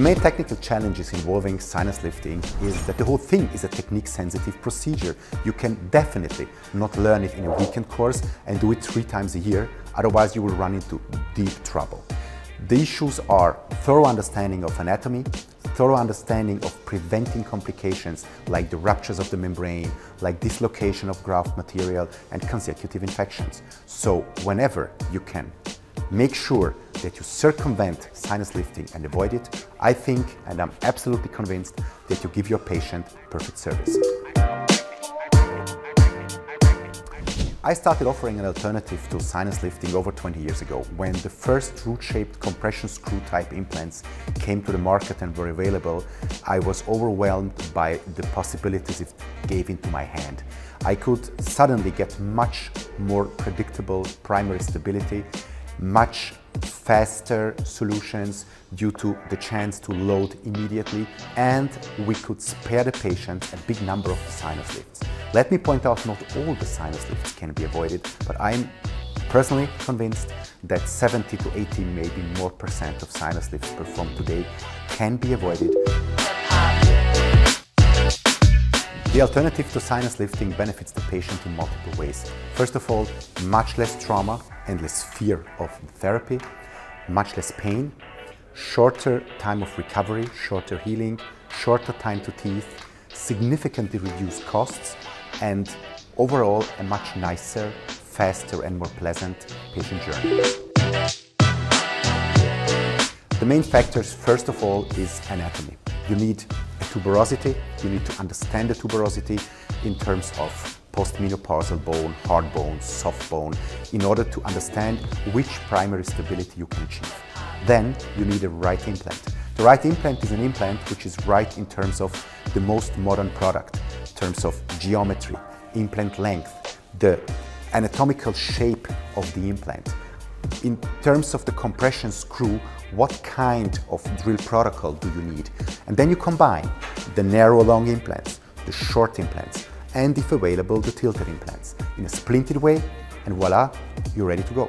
main technical challenges involving sinus lifting is that the whole thing is a technique sensitive procedure. You can definitely not learn it in a weekend course and do it three times a year, otherwise you will run into deep trouble. The issues are thorough understanding of anatomy, thorough understanding of preventing complications like the ruptures of the membrane, like dislocation of graft material and consecutive infections. So whenever you can make sure that you circumvent sinus lifting and avoid it, I think and I'm absolutely convinced that you give your patient perfect service. I started offering an alternative to sinus lifting over 20 years ago when the first root-shaped compression screw type implants came to the market and were available. I was overwhelmed by the possibilities it gave into my hand. I could suddenly get much more predictable primary stability much faster solutions due to the chance to load immediately and we could spare the patient a big number of sinus lifts. Let me point out not all the sinus lifts can be avoided, but I'm personally convinced that 70 to 80 maybe more percent of sinus lifts performed today can be avoided. The alternative to sinus lifting benefits the patient in multiple ways. First of all, much less trauma and less fear of therapy, much less pain, shorter time of recovery, shorter healing, shorter time to teeth, significantly reduced costs, and overall a much nicer, faster and more pleasant patient journey. The main factors, first of all, is anatomy. You need a tuberosity. You need to understand the tuberosity in terms of postmenopausal bone, hard bone, soft bone, in order to understand which primary stability you can achieve. Then you need a right implant. The right implant is an implant which is right in terms of the most modern product, in terms of geometry, implant length, the anatomical shape of the implant. In terms of the compression screw, what kind of drill protocol do you need? And then you combine the narrow long implants, the short implants, and if available, the tilted implants in a splinted way, and voila, you're ready to go.